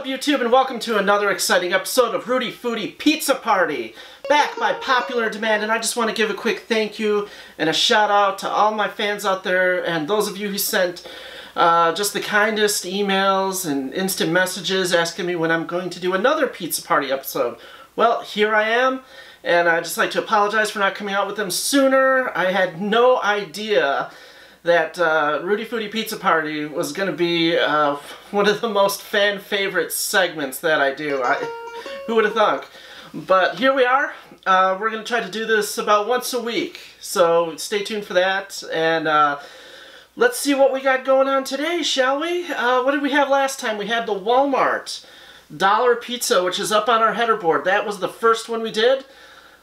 up YouTube and welcome to another exciting episode of Rudy Foodie Pizza Party. Back by popular demand and I just want to give a quick thank you and a shout out to all my fans out there and those of you who sent uh, just the kindest emails and instant messages asking me when I'm going to do another Pizza Party episode. Well, here I am and I'd just like to apologize for not coming out with them sooner. I had no idea that uh, Rudy Foodie Pizza Party was going to be uh, one of the most fan favorite segments that I do. I, who would have thunk? But here we are. Uh, we're going to try to do this about once a week. So stay tuned for that. And uh, let's see what we got going on today, shall we? Uh, what did we have last time? We had the Walmart Dollar Pizza, which is up on our header board. That was the first one we did.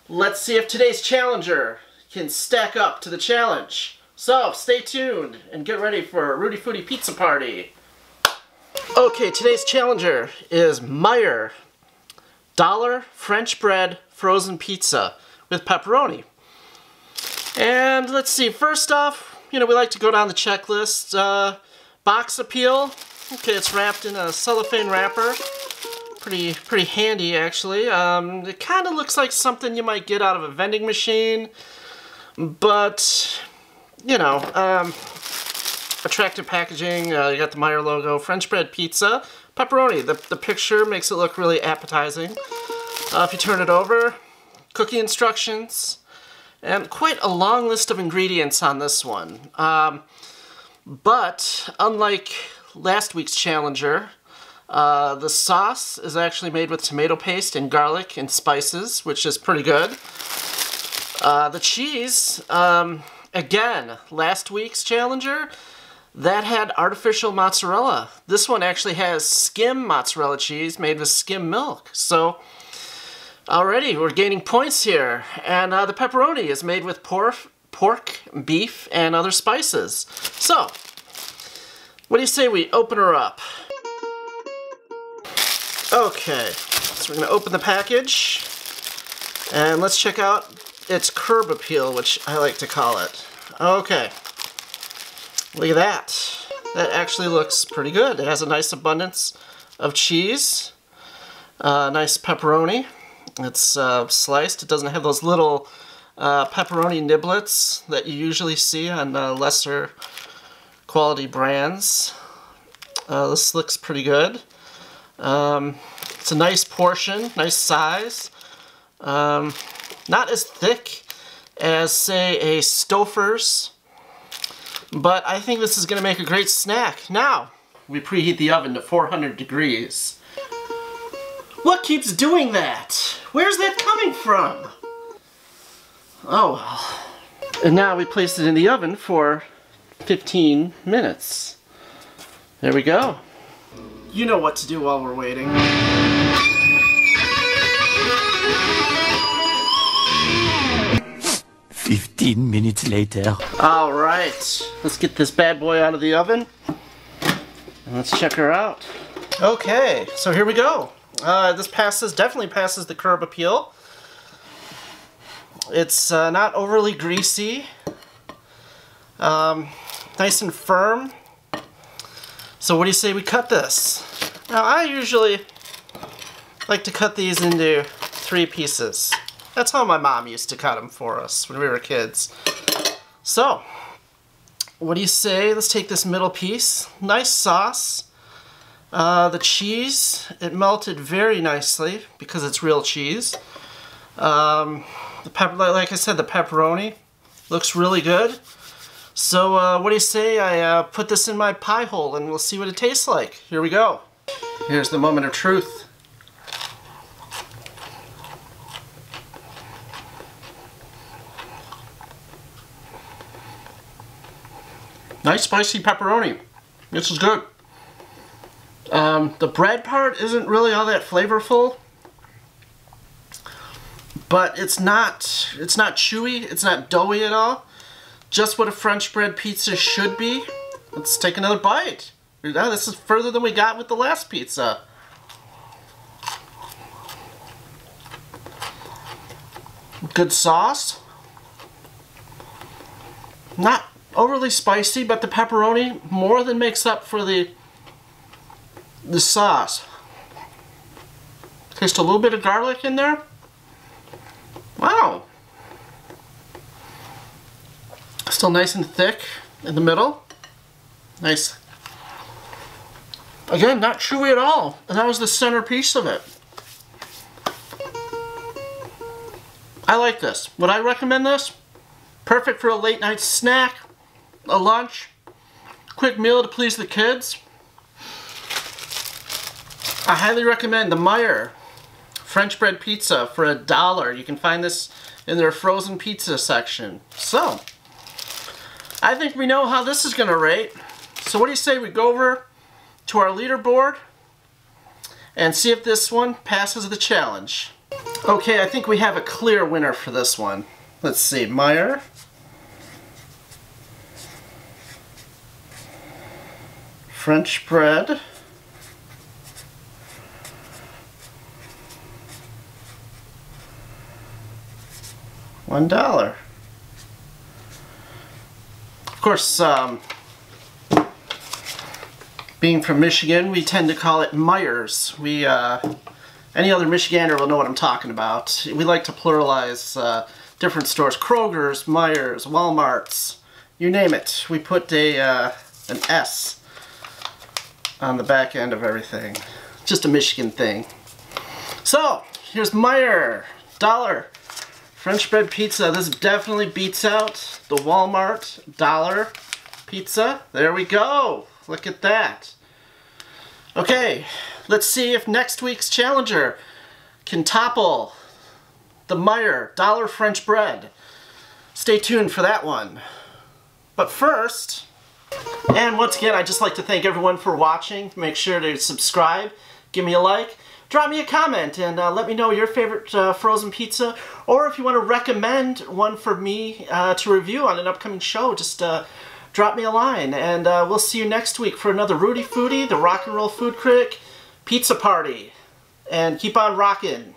Let's see if today's challenger can stack up to the challenge. So, stay tuned and get ready for Rudy Foodie Pizza Party. Okay, today's challenger is Meijer Dollar French Bread Frozen Pizza with pepperoni. And let's see, first off, you know, we like to go down the checklist. Uh, box appeal. Okay, it's wrapped in a cellophane wrapper. Pretty, pretty handy, actually. Um, it kind of looks like something you might get out of a vending machine, but you know, um, attractive packaging. Uh, you got the Meijer logo, French bread pizza, pepperoni. The, the picture makes it look really appetizing. Uh, if you turn it over, cookie instructions, and quite a long list of ingredients on this one. Um, but, unlike last week's Challenger, uh, the sauce is actually made with tomato paste and garlic and spices, which is pretty good. Uh, the cheese, um, Again, last week's Challenger, that had artificial mozzarella. This one actually has skim mozzarella cheese made with skim milk. So, already we're gaining points here. And uh, the pepperoni is made with pork, pork, beef, and other spices. So, what do you say we open her up? Okay, so we're to open the package. And let's check out its curb appeal, which I like to call it. Okay. Look at that. That actually looks pretty good. It has a nice abundance of cheese. Uh, nice pepperoni. It's uh, sliced. It doesn't have those little uh, pepperoni niblets that you usually see on uh, lesser quality brands. Uh, this looks pretty good. Um, it's a nice portion, nice size. Um, not as thick as, say, a Stouffer's. But I think this is going to make a great snack. Now, we preheat the oven to 400 degrees. What keeps doing that? Where's that coming from? Oh. And now we place it in the oven for 15 minutes. There we go. You know what to do while we're waiting. 15 minutes later. Alright, let's get this bad boy out of the oven. And let's check her out. Okay, so here we go. Uh, this passes, definitely passes the curb appeal. It's uh, not overly greasy. Um, nice and firm. So what do you say we cut this? Now I usually like to cut these into three pieces. That's how my mom used to cut them for us when we were kids. So, what do you say? Let's take this middle piece. Nice sauce. Uh, the cheese, it melted very nicely because it's real cheese. Um, the pepper, like I said, the pepperoni looks really good. So uh, what do you say I uh, put this in my pie hole and we'll see what it tastes like. Here we go. Here's the moment of truth. Nice spicy pepperoni. This is good. Um, the bread part isn't really all that flavorful, but it's not it's not chewy, it's not doughy at all. Just what a French bread pizza should be. Let's take another bite. Oh, this is further than we got with the last pizza. Good sauce. Not overly spicy, but the pepperoni more than makes up for the the sauce. Taste a little bit of garlic in there. Wow. Still nice and thick in the middle. Nice. Again, not chewy at all. And that was the centerpiece of it. I like this. Would I recommend this? Perfect for a late night snack, a lunch, quick meal to please the kids. I highly recommend the Meijer French bread pizza for a dollar. You can find this in their frozen pizza section. So, I think we know how this is going to rate. So what do you say we go over to our leaderboard and see if this one passes the challenge. Okay, I think we have a clear winner for this one. Let's see, Meijer. French bread. One dollar. Of course, um, being from Michigan, we tend to call it Meijers. We, uh, any other Michigander will know what I'm talking about. We like to pluralize uh, different stores. Kroger's, Meijers, Walmart's, you name it. We put a, uh, an S on the back end of everything. Just a Michigan thing. So, here's Meijer. Dollar. French bread pizza. This definitely beats out the Walmart dollar pizza. There we go. Look at that. Okay, let's see if next week's challenger can topple the Meijer dollar French bread. Stay tuned for that one. But first, and once again, I'd just like to thank everyone for watching. Make sure to subscribe, give me a like, drop me a comment and uh, let me know your favorite uh, frozen pizza. Or if you want to recommend one for me uh, to review on an upcoming show just uh, drop me a line. And uh, we'll see you next week for another Rudy Foodie the rock and roll food critic pizza party. And keep on rocking